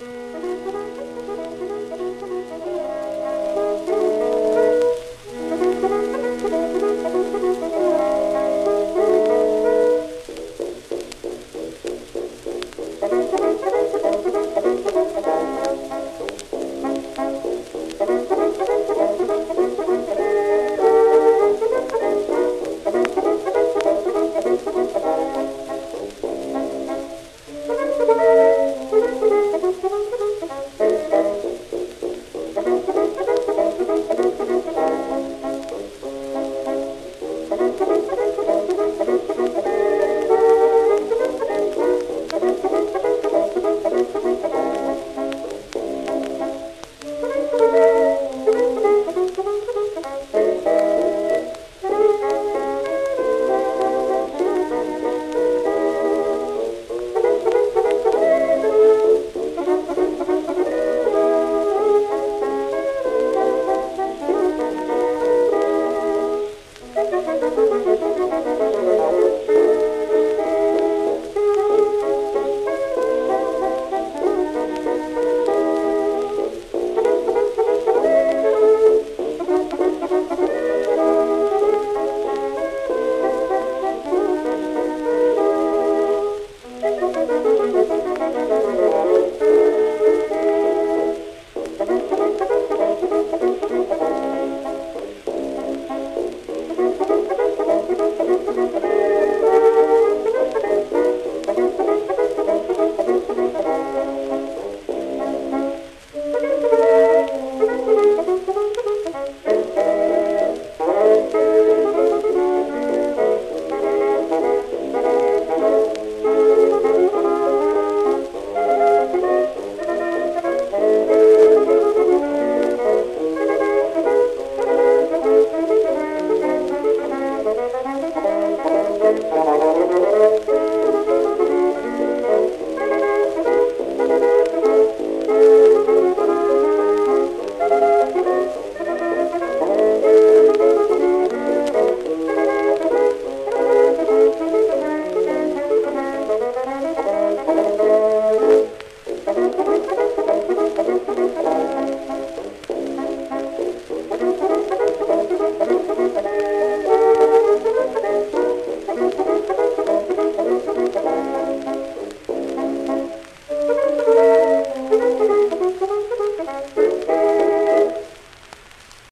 Música